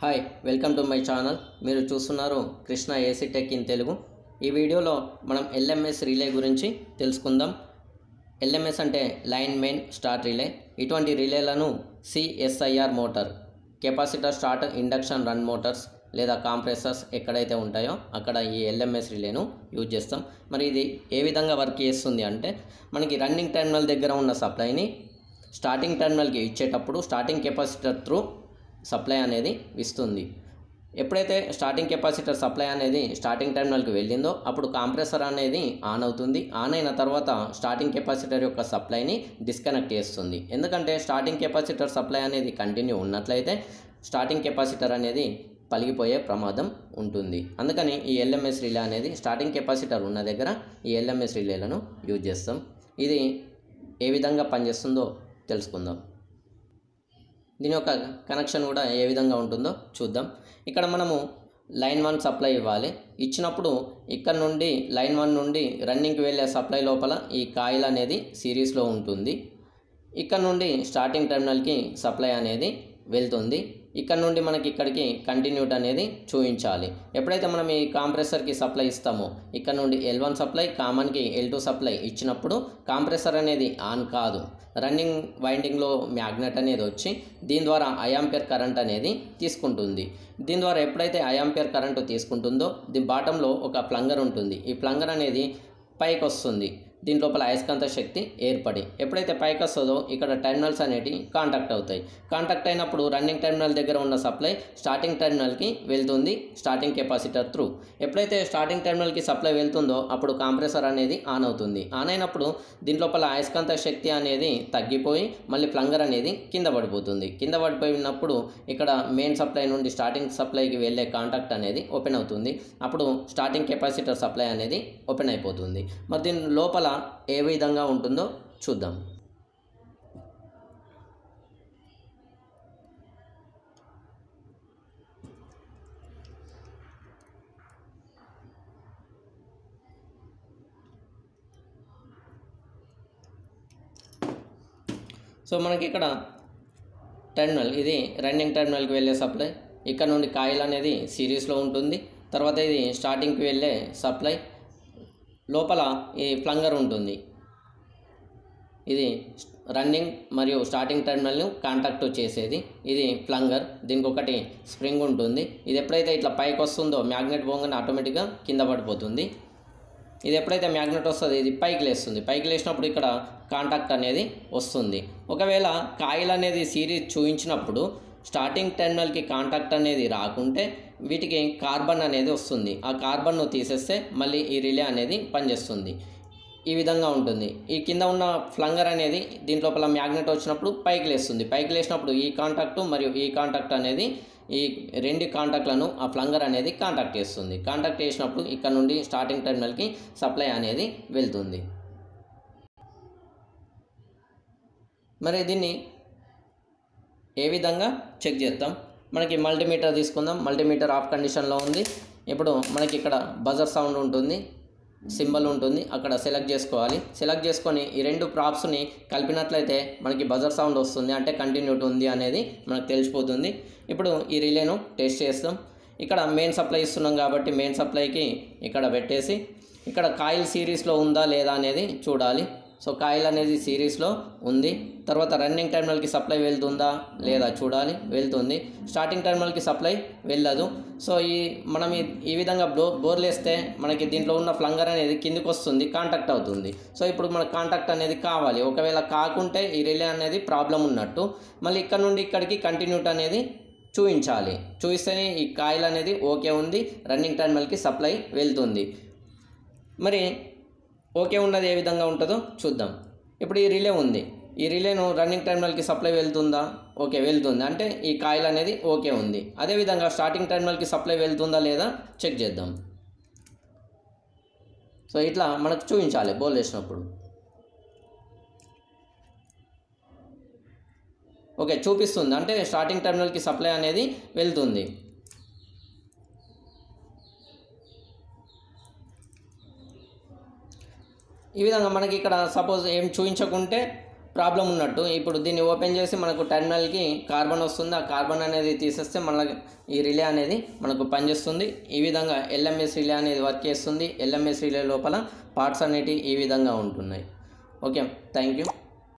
Hi welcome to my channel మీరు చూస్తున్నారు Krishna AC tech in Telugu ఈ వీడియోలో మనం ఎల్ఎంఎస్ రిలే గురించి తెలుసుకుందాం. ఎల్ఎంఎస్ అంటే లైన్ మెయిన్ స్టార్ట్ రిలే ఇటువంటి రిలేలను CSIR motor capacitor start induction run motors లేదా కాంప్రెసర్స్ ఎక్కడైతే ఉంటాయో అక్కడ ఈ ఎల్ఎంఎస్ రిలేను యూజ్ చేస్తాం. మరి ఇది ఏ విధంగా వర్క్ చేస్తుంది అంటే మనకి రన్నింగ్ టెర్మినల్ దగ్గర ఉన్న సప్లైని స్టార్టింగ్ టెర్మినల్కి ఇచ్చేటప్పుడు స్టార్టింగ్ కెపాసిటర్ త్రూ సప్లై అనేది ఇస్తుంది. ఎప్పుడైతే స్టార్టింగ్ కెపాసిటర్ సప్లై అనేది స్టార్టింగ్ టెర్మినల్కి వెళ్ళిందో అప్పుడు కాంప్రెసర్ అనేది ఆన్ అవుతుంది. ఆన్ అయిన తర్వాత స్టార్టింగ్ కెపాసిటర్ యొక్క సప్లైని డిస్కనెక్ట్ చేస్తుంది. ఎందుకంటే స్టార్టింగ్ కెపాసిటర్ సప్లై అనేది కంటిన్యూ ఉన్నట్లయితే స్టార్టింగ్ కెపాసిటర్ అనేది పలిగిపోయే ప్రమాదం ఉంటుంది. అందుకని ఈ ఎల్ఎంఎస్ రిలే అనేది స్టార్టింగ్ కెపాసిటర్ ఉన్న దగ్గర ఈ ఎల్ఎంఎస్ రిలేలను యూజ్ చేస్తాం. ఇది ఏ విధంగా పనిచేస్తుందో తెలుసుకుందాం. దీని యొక్క కనెక్షన్ కూడా ఏ విధంగా ఉంటుందో చూద్దాం. ఇక్కడ మనము లైన్ వన్ సప్లై ఇవ్వాలి. ఇచ్చినప్పుడు ఇక్కడ నుండి లైన్ వన్ నుండి రన్నింగ్కి వెళ్ళే సప్లై లోపల ఈ కాయిల్ అనేది సిరీస్లో ఉంటుంది. ఇక్కడ నుండి స్టార్టింగ్ టెర్మినల్కి సప్లై అనేది వెళ్తుంది. ఇక్కడ నుండి మనకి ఇక్కడికి కంటిన్యూట్ అనేది చూపించాలి. ఎప్పుడైతే మనం ఈ కాంప్రెసర్కి సప్లై ఇస్తామో ఇక్కడ నుండి ఎల్ వన్ సప్లై కామన్కి ఎల్ టూ సప్లై ఇచ్చినప్పుడు కాంప్రెసర్ అనేది ఆన్ కాదు. రన్నింగ్ వైండింగ్లో మ్యాగ్నెట్ అనేది వచ్చి దీని ద్వారా అయాంపేర్ కరెంట్ అనేది తీసుకుంటుంది. దీని ద్వారా ఎప్పుడైతే అయాంపేర్ కరెంటు తీసుకుంటుందో దీని బాటంలో ఒక ప్లంగర్ ఉంటుంది. ఈ ప్లంగర్ అనేది పైకి వస్తుంది. దీని లోపల అయస్కాంత శక్తి ఏర్పడి. ఎప్పుడైతే పైకి వస్తుందో ఇక్కడ టెర్మినల్స్ అనేటివి కాంటాక్ట్ అవుతాయి. కాంటాక్ట్ అయినప్పుడు రన్నింగ్ టెర్మినల్ దగ్గర ఉన్న సప్లై స్టార్టింగ్ టెర్మినల్కి వెళ్తుంది స్టార్టింగ్ కెపాసిటర్ త్రూ. ఎప్పుడైతే స్టార్టింగ్ టెర్మినల్కి సప్లై వెళ్తుందో అప్పుడు కాంప్రెసర్ అనేది ఆన్ అవుతుంది. ఆన్ అయినప్పుడు దీని లోపల అయస్కాంత శక్తి అనేది తగ్గిపోయి మళ్ళీ ప్లంగర్ అనేది కింద పడిపోతుంది. కింద పడిపోయినప్పుడు ఇక్కడ మెయిన్ సప్లై నుండి స్టార్టింగ్ సప్లైకి వెళ్ళే కాంటాక్ట్ అనేది ఓపెన్ అవుతుంది. అప్పుడు స్టార్టింగ్ కెపాసిటర్ సప్లై అనేది ఓపెన్ అయిపోతుంది. మరి దీని లోపల ఏ విధంగా ఉంటుందో చూద్దాం. సో మనకి ఇక్కడ టెర్మినల్ ఇది రన్నింగ్ టెర్మినల్కి వెళ్ళే సప్లై. ఇక్కడ నుండి కాయిల్ అనేది సిరీస్లో ఉంటుంది. తర్వాత ఇది స్టార్టింగ్కి వెళ్ళే సప్లై. లోపల ఈ ప్లంగర్ ఉంటుంది. ఇది రన్నింగ్ మరియు స్టార్టింగ్ టెర్మినల్ను కాంటాక్ట్ చేసేది. ఇది ప్లంగర్. దీనికి ఒకటి స్ప్రింగ్ ఉంటుంది. ఇది ఎప్పుడైతే ఇట్లా పైకి వస్తుందో మ్యాగ్నెట్ పోగానే ఆటోమేటిక్గా కింద పడిపోతుంది. ఇది ఎప్పుడైతే మ్యాగ్నెట్ వస్తుంది ఇది పైకి లేస్తుంది. పైకి లేచినప్పుడు ఇక్కడ కాంటాక్ట్ అనేది వస్తుంది. ఒకవేళ కాయిల్ అనేది సిరీస్ చూపించినప్పుడు స్టార్టింగ్ టెర్మినల్కి కాంటాక్ట్ అనేది రాకుంటే వీటికి కార్బన్ అనేది వస్తుంది. ఆ కార్బన్ను తీసేస్తే మళ్ళీ ఈ రిలే అనేది పనిచేస్తుంది. ఈ విధంగా ఉంటుంది. ఈ కింద ఉన్న ఫ్లంగర్ అనేది దీని లోపల మ్యాగ్నెట్ వచ్చినప్పుడు పైకి లేస్తుంది. పైకి లేచినప్పుడు ఈ కాంటాక్ట్ మరియు ఈ కాంటాక్ట్ అనేది ఈ రెండు కాంటాక్ట్లను ఆ ఫ్లంగర్ అనేది కాంటాక్ట్ చేస్తుంది. కాంటాక్ట్ చేసినప్పుడు ఇక్కడ నుండి స్టార్టింగ్ టెర్మినల్కి సప్లై అనేది వెళ్తుంది. మరి దీన్ని ఏ విధంగా చెక్ చేస్తాం మనకి మల్టీమీటర్ తీసుకుందాం. మల్టీమీటర్ ఆఫ్ కండిషన్లో ఉంది. ఇప్పుడు మనకి ఇక్కడ బజర్ సౌండ్ ఉంటుంది. సింబల్ ఉంటుంది. అక్కడ సెలెక్ట్ చేసుకోవాలి. సెలెక్ట్ చేసుకొని ఈ రెండు ప్రాప్స్ని కలిపినట్లయితే మనకి బజర్ సౌండ్ వస్తుంది. అంటే కంటిన్యూటీ ఉంది అనేది మనకు తెలిసిపోతుంది. ఇప్పుడు ఈ రిలేను టెస్ట్ చేస్తాం. ఇక్కడ మెయిన్ సప్లై ఇస్తున్నాం కాబట్టి మెయిన్ సప్లైకి ఇక్కడ పెట్టేసి ఇక్కడ కాయిల్ సిరీస్లో ఉందా లేదా అనేది చూడాలి. సో కాయిల్ అనేది సిరీస్లో ఉంది. తర్వాత రన్నింగ్ టెర్మినల్కి సప్లై వెళ్తుందా? లేదా చూడాలి. వెళ్తుంది. స్టార్టింగ్ టెర్మినల్కి సప్లై వెళ్ళదు. సో ఈ మనం ఈ విధంగా బో బోర్లు వేస్తే మనకి దీంట్లో ఉన్న ఫ్లంగర్ అనేది కిందికి వస్తుంది కాంటాక్ట్ అవుతుంది. సో ఇప్పుడు మనకు కాంటాక్ట్ అనేది కావాలి. ఒకవేళ కాకుంటే ఈ రిలే అనేది ప్రాబ్లం ఉన్నట్టు. మళ్ళీ ఇక్కడ నుండి ఇక్కడికి కంటిన్యూట్ అనేది చూపించాలి చూపిస్తేనే ఈ కాయిల్ అనేది ఓకే ఉంది. రన్నింగ్ టెర్మినల్కి సప్లై వెళ్తుంది. మరి ఓకే ఉన్నది ఏ విధంగా ఉంటుందో చూద్దాం. ఇప్పుడు ఈ రిలే ఉంది. ఈ రిలేను రన్నింగ్ టెర్మినల్కి సప్లై వెళ్తుందా? ఓకే వెళ్తుంది. అంటే ఈ కాయిల్ అనేది ఓకే ఉంది. అదేవిధంగా స్టార్టింగ్ టెర్మినల్కి సప్లై వెళ్తుందా లేదా చెక్ చేద్దాం. సో ఇట్లా మనకు చూపించాలి బోల్ వేసినప్పుడు. ఓకే చూపిస్తుంది. అంటే స్టార్టింగ్ టెర్మినల్కి సప్లై అనేది వెళ్తుంది. ఈ విధంగా మనకి ఇక్కడ సపోజ్ ఏం చూపించకుంటే ప్రాబ్లం ఉన్నట్టు. ఇప్పుడు దీన్ని ఓపెన్ చేసి మనకు టెర్మినల్కి కార్బన్ వస్తుంది. ఆ కార్బన్ అనేది తీసేస్తే మన ఈ రిలే అనేది మనకు పనిచేస్తుంది. ఈ విధంగా ఎల్ఎంఎస్ రిలే అనేది వర్క్ చేస్తుంది. ఎల్ఎంఎస్ రిలే లోపల పార్ట్స్ అనేటివి ఈ విధంగా ఉంటున్నాయి. Okay thank you